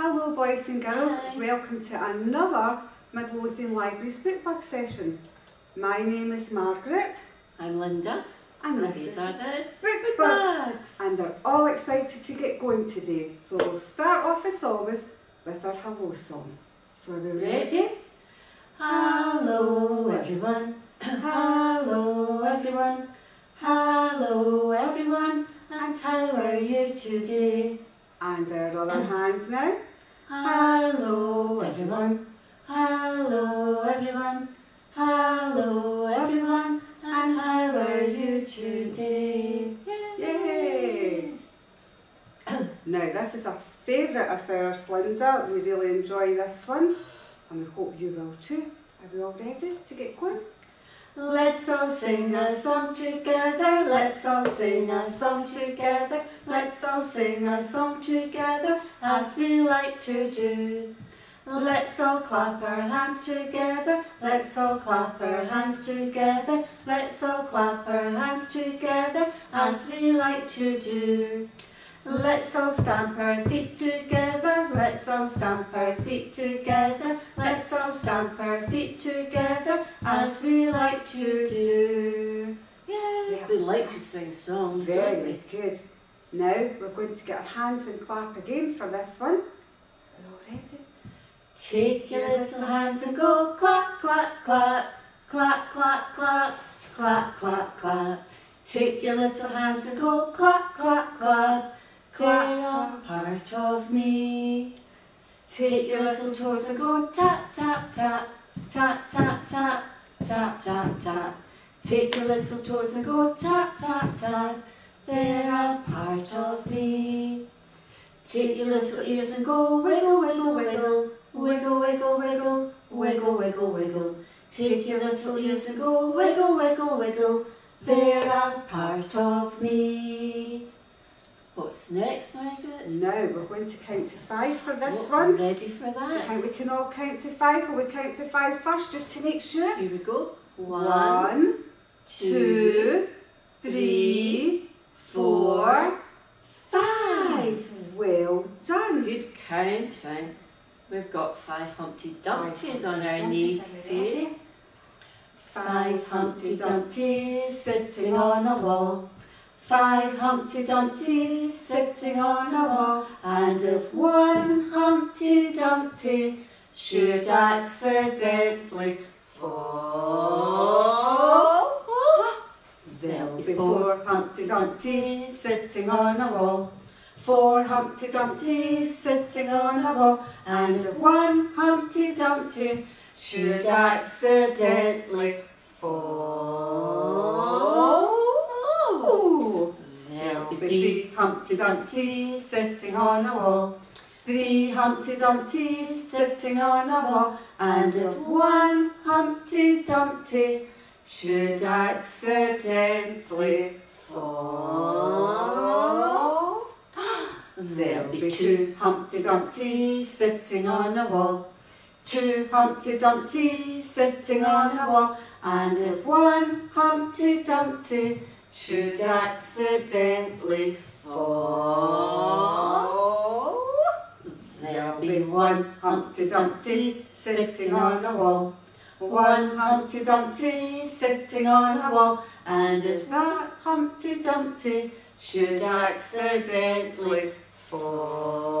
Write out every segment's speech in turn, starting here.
Hello boys and girls, Hi. welcome to another Midlothian Libraries BookBug session. My name is Margaret I'm Linda. and this These is are the Book book Bugs bags. and they're all excited to get going today. So we'll start off as always with our hello song. So are we ready? Hello everyone. Hello everyone. Hello everyone. And how are you today? And our other hands now. Hello everyone. Hello everyone. Hello everyone. And how are you today? Yay! Now this is a favourite of ours, Linda. We really enjoy this one and we hope you will too. Are we all ready to get going? Let's all sing a song together. Let's all sing a song together. Let's all sing a song together as we like to do. Let's all clap our hands together. Let's all clap our hands together. Let's all clap our hands together as we like to do. Let's all stamp our feet together. Let's all stamp our feet together. Let's all stamp our feet together as we like to do. Yes, we like to sing songs, don't Very we? good. Now we're going to get our hands and clap again for this one. Are you all ready? Take your little hands and go clap, clap, clap, clap, clap, clap, clap, clap, clap. Take your little hands and go clap, clap, clap. They're a part of me. Take your little toes and go tap, tap, tap, tap, tap, tap, tap, tap, tap. Take your little toes and go tap, tap, tap. They're a part of me. Take your little ears and go wiggle, wiggle, wiggle, wiggle, wiggle, wiggle, wiggle, wiggle, wiggle. Take your little ears and go wiggle, wiggle, wiggle. They're a part of me. What's next, Margaret? Now we're going to count to five for this Oh, one. Ready for Do you think that? we can all count to five? Will we count to five first just to make sure? Here we go. One, One, two, three, four, five. Well done. Good counting. We've got five Humpty Dumptys Five on our knees Are we too. ready? Five Humpty Dumptys sitting on a wall. Five Humpty Dumptys sitting on a wall. And if one Humpty Dumpty should accidentally fall, four Humpty Dumpty sitting on a wall. Four Humpty Dumptys sitting on a wall. And one Humpty Dumpty should accidentally fall. There'll be three Humpty Dumptys sitting on a wall. Three Humpty Dumptys sitting on a wall. And if one Humpty Dumpty should accidentally fall, there'll be two Humpty Dumptys sitting on a wall. Two Humpty Dumptys sitting on a wall, and if one Humpty Dumpty should accidentally fall, there'll be one Humpty Dumpty sitting on a wall. One Humpty Dumpty sitting on a wall, and if that Humpty Dumpty should accidentally fall,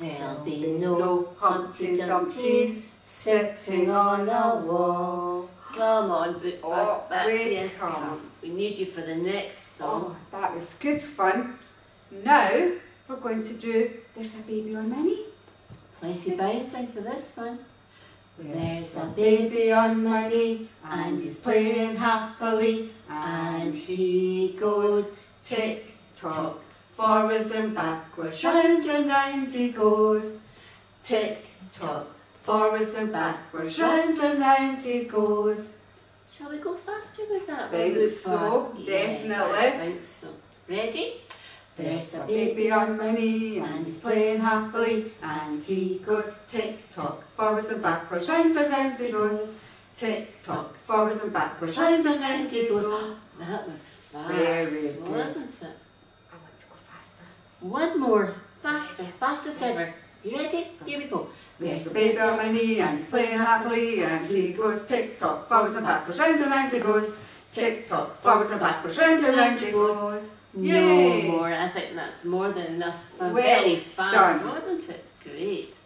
there'll be no Humpty Dumpties sitting on a wall. Come on, Book oh, back we here. Come. We need you for the next song. Oh, that was good fun. Now we're going to do There's a Baby on many. 20 bison for this one. There's a baby on my knee, and he's playing happily, and he goes tick tock, forwards and backwards, round and round he goes. Tick tock, forwards and backwards, round and round he goes. Shall we go faster with that? I think so, fun? definitely. Yes, I think so. Ready? There's a baby on my knee and he's playing happily and he goes tick tock forwards and backwards round and round he goes tick tock forwards and backwards round and round he goes. That was fast, Very wasn't it? I want to go faster. One more Faster, fastest ever. You ready? Here we go. There's a baby on my knee and he's playing happily and he goes tick tock, forwards and backwards, round and round he goes. Tick tock, forwards and backwards, round and round he goes. Yay! No more. I think that's more than enough. Well Very fast, done. wasn't it? Great.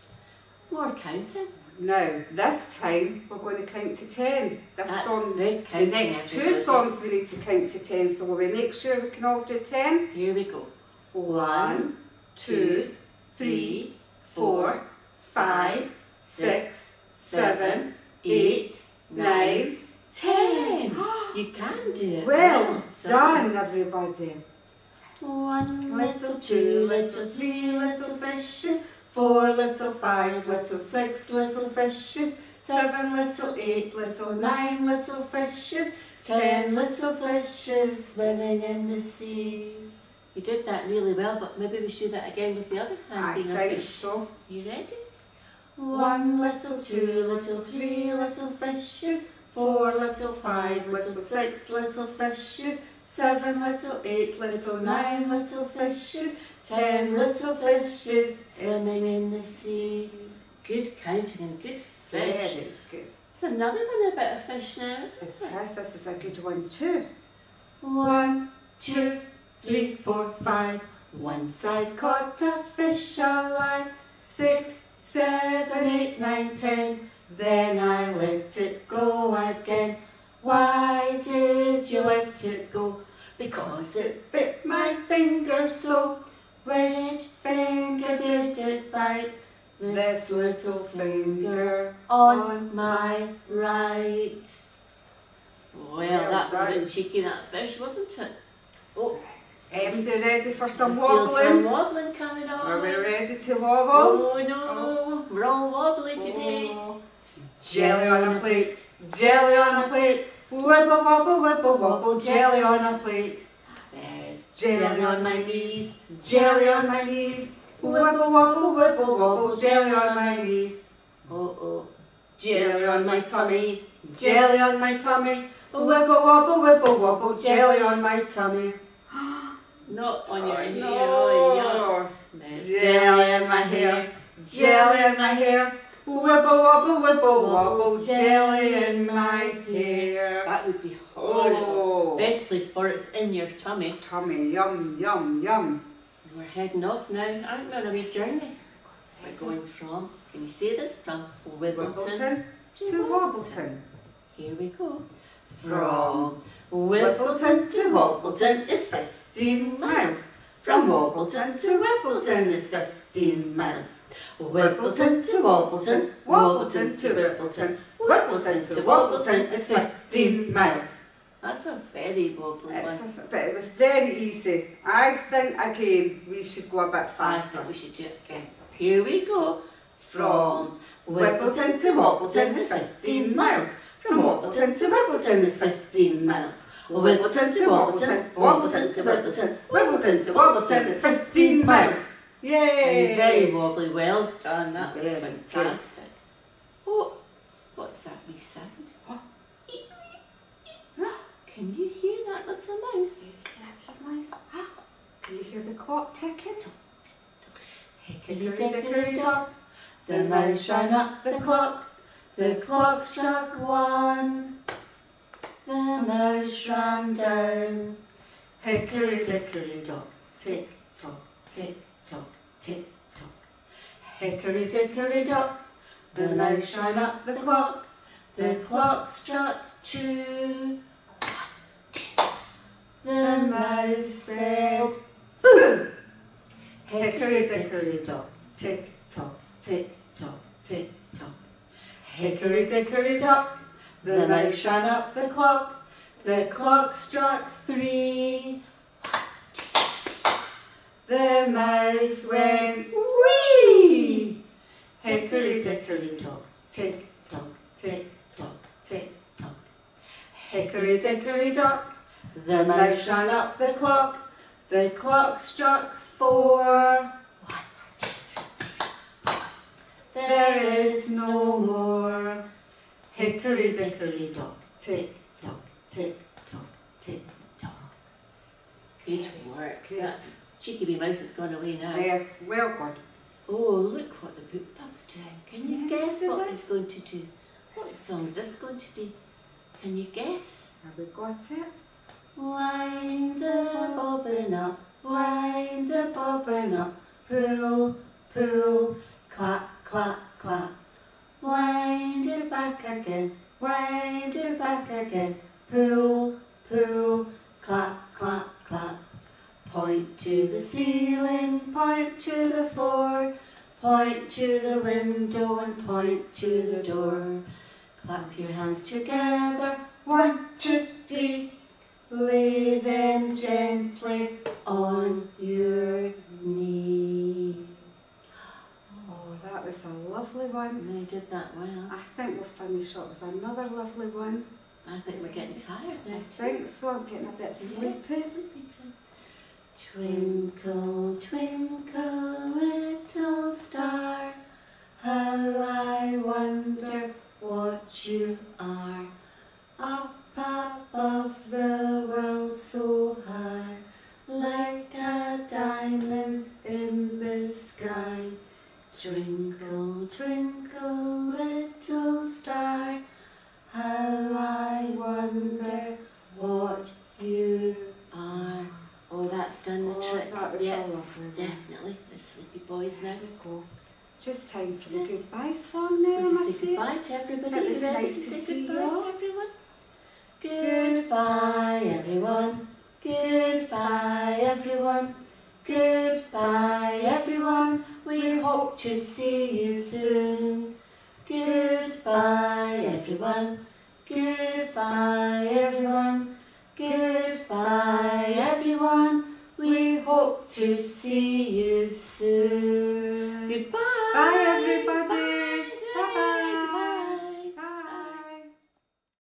More counting. Now, this time we're going to count to ten. This That's song, the next two songs we need to count to ten, so will we make sure we can all do ten? Here we go. One, two, three, four, five, six, seven, eight, nine, ten. You can do it. Well done, everybody. One Little two, little three, little fishes. Four little five, little six, little fishes. Seven little eight, little nine, little fishes. Ten little fishes swimming in the sea. You did that really well, but maybe we should do that again with the other hand I being think so. You ready? One little two, little three, little fishes. Four little five, little six, little fishes. Seven little eight, little nine, little fishes. Ten little fishes Swimming in the sea. Good counting and good fish. Very good. It's another one about a fish now, It says this is a good one too. One, two, three, four, five. Once I caught a fish alive. Six, seven, eight, nine, ten. Then I let it go again. Why did you let it go? Because it bit my finger so. Which finger did it bite? This little finger on my right. Well, Well that was a bit cheeky, that fish, wasn't it? Oh, you ready for some feel some wobbling? wobbling coming on. Are we ready to wobble? Oh no, oh. we're all wobbly today. Oh. Jelly on a plate, jelly on a plate, wibble wobble wibble wobble, jelly on a plate. There's Jelly on my knees, jelly on my knees, wibble wobble wibble wobble, jelly on my knees. Oh oh. Jelly on my tummy, jelly on my tummy, wibble wobble wibble wobble, jelly on my tummy. Not on your Oh, hair. no. Jelly in my hair, jelly in my hair, wibble wobble wibble wobble, jelly in my hair. That would be horrible. Oh, Best place for it's in your tummy. tummy, yum, yum, yum. We're heading off now, aren't we, on a wee journey? We're going from, can you say this? From Wibbleton Wibbleton to Wobbleton. Here we go. From Wibbleton to Wobbleton is 15 miles. From Wobbleton to Wibbleton is 15 miles. Wibbleton to Wobbleton, Wobbleton to Wibbleton, Wibbleton to Wobbleton is 15 miles. That's a very wobbly one. a- but it was very easy. I think again we should go a bit faster. we should do it again. Here we go. From Wibbleton to Wobbleton is 15 miles. From Wobbleton to Wibbleton is 15 miles. Wibbleton to Wobbleton, Wobbleton to Wibbleton, Wibbleton to Wobbleton is 15 miles. Yay! Very wobbly, well done, that was Very fantastic. Oh, what's that wee sound? Can you hear that little mouse? Can you hear the clock ticking? Hickory dickory dock, the mouse ran up the clock, the clock struck one, the mouse ran down. Hickory dickory dock, tick tock, tick tock, tick tock. Hickory dickory dock, the mouse ran up the clock, the clock struck two. The mouse said! Hickory dickory dock, tick tock, tick tock, tick tock. Hickory dickory dock, the mouse ran up the clock, the clock struck three. The mouse went wee. Hickory dickory dock, tick tock, tick tock, tick tock. Hickory dickory dock, the mouse ran up the clock, the clock struck four. There is no more. Hickory dickory dock, tick tock, tick tock, tick tock. Good work. Good. That's Cheeky wee mouse has gone away now. There, well gone. Oh, look what the BookBug's doing. Can you Yeah, guess what this. he's going to do? What song is this going to be? Can you guess? Have we got it? Wind the bobbin up, wind the bobbin up, pull, pull, clap, clap, clap. Wind it back again, wind it back again, pull, pull, clap, clap, clap. Point to the ceiling, point to the floor, point to the window and point to the door. Clap your hands together, one, two, three. Lay them gently on your lovely one. They did that well. I think we'll finish up with another lovely one. I think we're getting tired now I too. think so. I'm getting a bit Yeah, sleepy. sleepy too. Twinkle, twinkle, boys now. We go. Just time for the Yeah. goodbye song now, I'm say goodbye to everybody? It was ready nice to, to say see goodbye you to everyone? Goodbye, everyone. Goodbye, everyone. Goodbye, everyone. We hope to see you soon. Goodbye, everyone. Goodbye, everyone. Goodbye, everyone. We hope to see you soon. Goodbye. Bye.